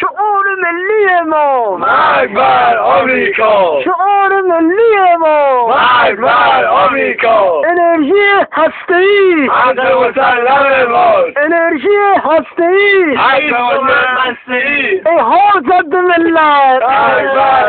شعور ملی ما مرگ بر آمریکا شعور ملی ما مرگ بر آمریکا انرژی هسته‌ای. حق مسلم ماست انرژی هسته‌ای. حق مسلم ای حاضر ملت مرگ بر